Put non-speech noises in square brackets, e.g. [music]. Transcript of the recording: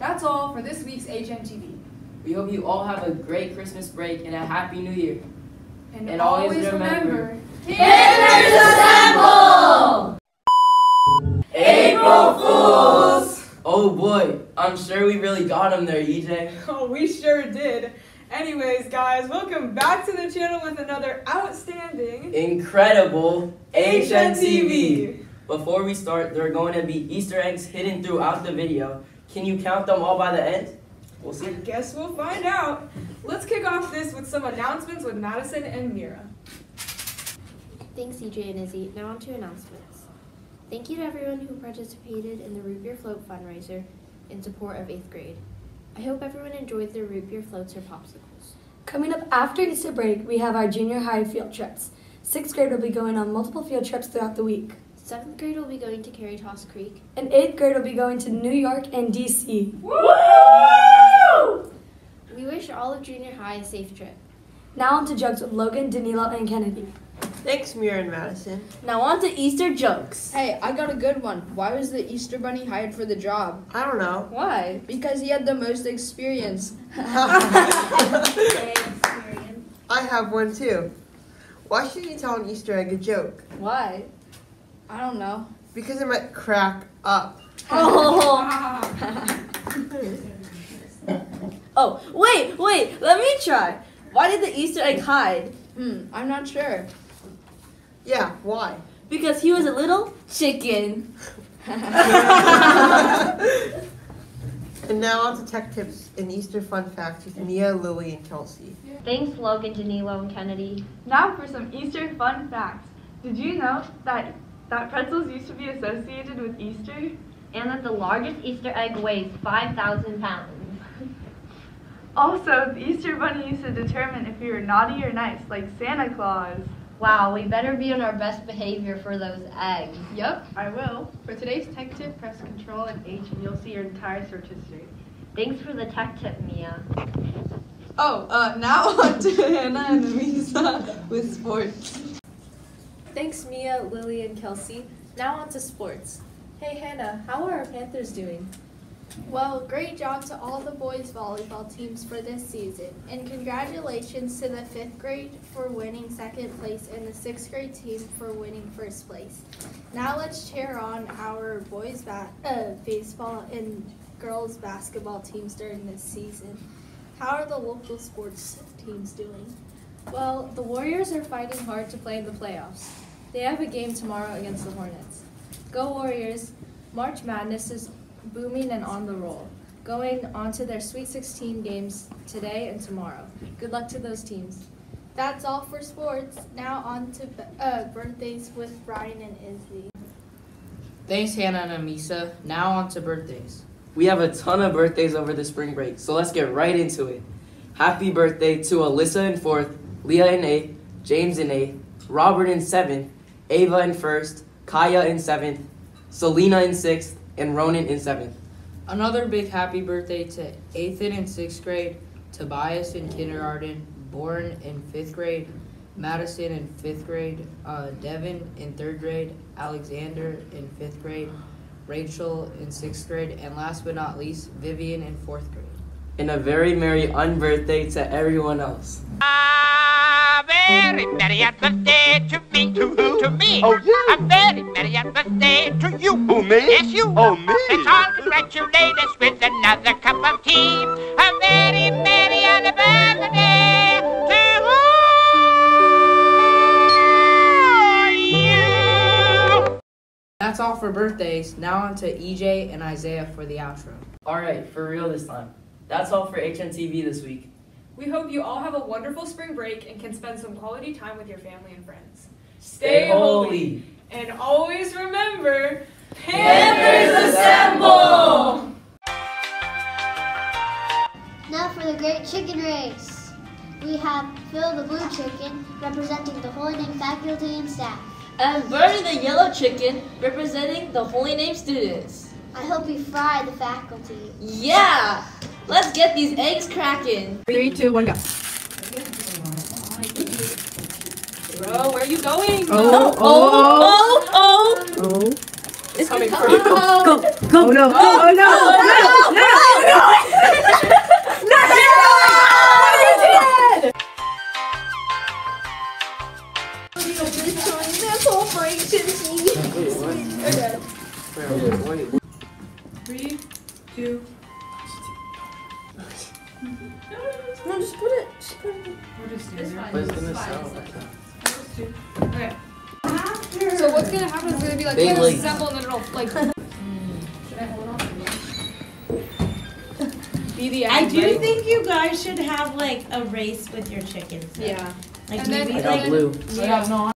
That's all for this week's HNTV. We hope you all have a great Christmas break and a happy new year. And, And always remember, Hipsters Assemble! April Fools! Oh boy, I'm sure we really got him there, EJ. [laughs] Oh, we sure did. Anyways, guys, welcome back to the channel with another outstanding Incredible. HNTV. Before we start, there are going to be Easter eggs hidden throughout the video. Can you count them all by the end? We'll see. I Guess we'll find out. Let's kick off this with some announcements with Madison and Mira. Thanks, EJ and Izzy. Now on to announcements. Thank you to everyone who participated in the Root Beer Float fundraiser in support of 8th grade. I hope everyone enjoyed their root beer floats or popsicles. Coming up after Easter break, we have our junior high field trips. Sixth grade will be going on multiple field trips throughout the week. 7th grade will be going to Caritas Creek. And eighth grade will be going to New York and DC. Woo! We wish all of junior high a safe trip. Now on to jokes with Logan, Danilo, and Kennedy. Thanks, Mira and Madison. Now on to Easter jokes. Hey, I got a good one. Why was the Easter Bunny hired for the job? I don't know. Why? Because he had the most experience. [laughs] [laughs] I have one too. Why should you tell an Easter egg a joke? Why? I don't know. Because it might crack up. Oh. [laughs] oh, wait, wait, let me try. Why did the Easter egg hide? Hmm, I'm not sure. Yeah, why? Because he was a little chicken. And now on to tech tips and Easter fun facts with Mia, Lily, and Kelsey. Thanks, Logan, Danilo, and Kennedy. Now for some Easter fun facts. Did you know that that pretzels used to be associated with Easter? And that the largest Easter egg weighs 5,000 pounds. Also, the Easter bunny used to determine if you were naughty or nice, like Santa Claus. Wow, we better be on our best behavior for those eggs. Yep, I will. For today's tech tip, press Control and H and you'll see your entire search history. Thanks for the tech tip, Mia. Oh, uh, now [laughs] on to Hannah and Amisa with sports. Thanks, Mia, Lily, and Kelsey. Now on to sports. Hey, Hannah, how are our Panthers doing? Well, great job to all the boys volleyball teams for this season, and congratulations to the fifth grade for winning second place and the sixth grade team for winning first place. Now let's cheer on our boys ba- uh, baseball and girls basketball teams during this season. How are the local sports teams doing? Well, the Warriors are fighting hard to play in the playoffs. They have a game tomorrow against the Hornets. Go Warriors! March Madness is booming and on the roll, going on to their Sweet 16 games today and tomorrow. Good luck to those teams. That's all for sports. Now on to uh, birthdays with Brian and Izzy. Thanks, Hannah and Amisa. Now on to birthdays. We have a ton of birthdays over the spring break, so let's get right into it. Happy birthday to Alyssa in fourth, Leah in eighth, James in eighth, Robert in seventh, Ava in first, Kaya in seventh, Selena in sixth, and Ronan in seventh. Another big happy birthday to Ethan in sixth grade, Tobias in kindergarten, Born in fifth grade, Madison in fifth grade, uh, Devin in third grade, Alexander in fifth grade, Rachel in sixth grade, and last but not least, Vivian in fourth grade. And a very merry unbirthday to everyone else. A very merry birthday to me, to, to oh, me. Oh, yeah. A very merry birthday to you. Who, me? Yes, you. Oh, me. Let's all congratulate us with another cup of tea. A very merry birthday to you. That's all for birthdays. Now on to EJ and Isaiah for the outro. Alright, for real this time. That's all for HNTV this week. We hope you all have a wonderful spring break and can spend some quality time with your family and friends. Stay holy. And always remember, Panthers assemble! Now for the great chicken race. We have Phil the blue chicken representing the Holy Name faculty and staff. And Bernie the yellow chicken representing the Holy Name students. I hope we fry the faculty. Yeah! Let's get these eggs cracking. Three, two, one, go. Bro, where are you going? Oh, oh, oh, oh. oh. oh. It's coming for you. Go, go, oh, no. Oh, no. Oh, no. Oh, no. Oh, no. no. Three, two, no, just put it. Just put it. We're just It's standing. fine. But it's It's gonna sound like fine. Okay. So what's gonna happen is gonna be like They we'll like- assemble and then it'll like hmm. [laughs] be the I do think you guys should have like a race with your chickens. Yeah. Like And then- maybe I like blue. Yeah.